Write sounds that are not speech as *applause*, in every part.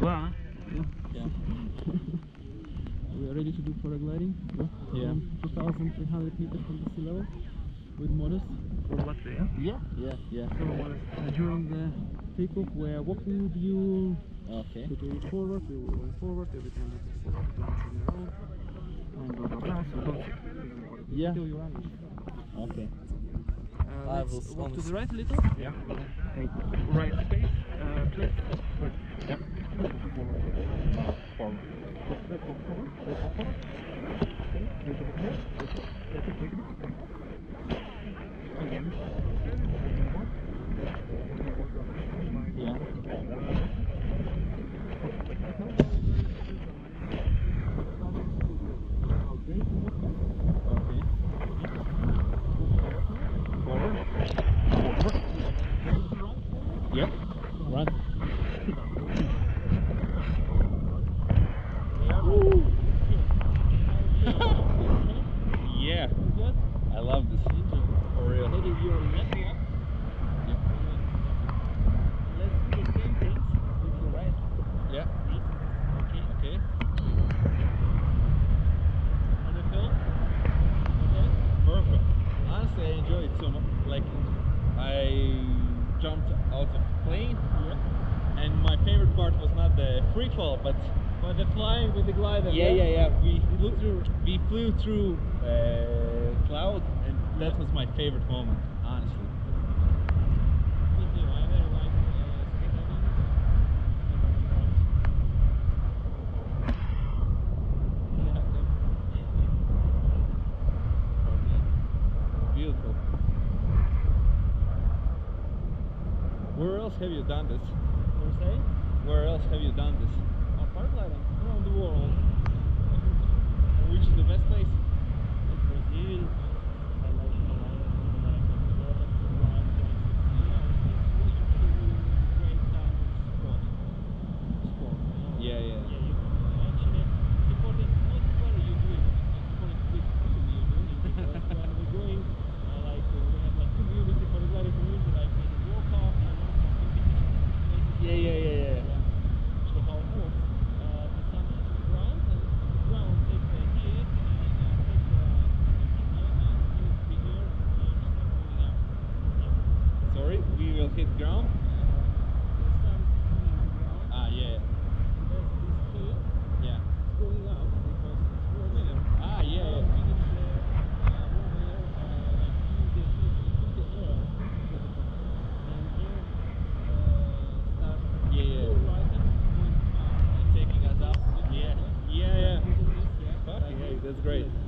Yeah. yeah. we are ready to do paragliding. Yeah. Um, 2,300 meters from the sea level with modest. For what day? Yeah, yeah, yeah. So, uh, during the takeoff, we are walking with you. Okay. So do it forward, we will forward, every time we forward. And blah blah blah. So. Yeah. Until you run. Okay. Uh, I will walk to the right a little. Yeah. Right space, uh, place. Yeah. Thank you. enjoy it so much. Like I jumped out of plane. Yeah. And my favorite part was not the free fall, but but the flying with the glider. Yeah, yeah, yeah. We flew through, we flew through uh, cloud, and that was my favorite moment, honestly. else have you done this? Where else have you done this? On paragliding. That's great.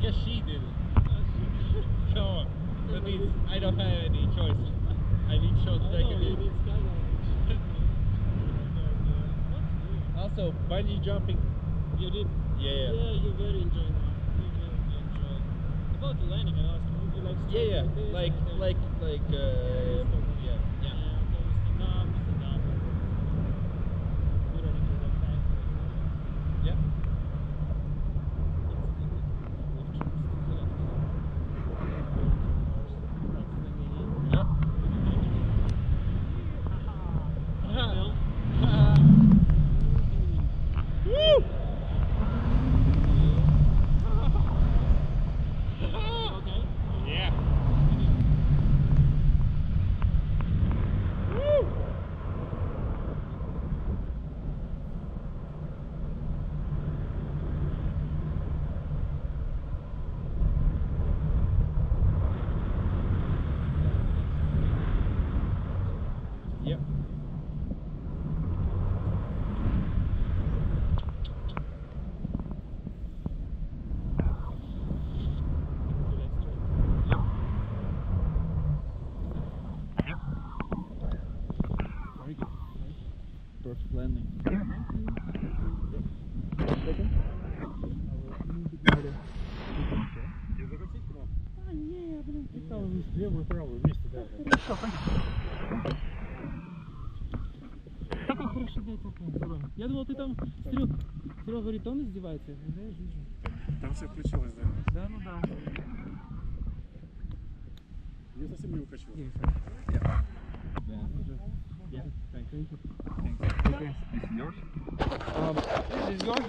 guess she did it. *laughs* so, that means I don't have any choice. I need to show the deck it *laughs* also, bungee jumping. You did? Yeah. Yeah, yeah you very enjoying that. You very enjoyed About the landing, I asked you, like Yeah, yeah. Like, like, like, like, like uh, Я думал, ты там... Серега, Серега говорит, он издевается. Да, я вижу. Там все включилось, да. Да, ну да. Я совсем не укачивал. Yeah, thank you. This is yours? Um, this is yours.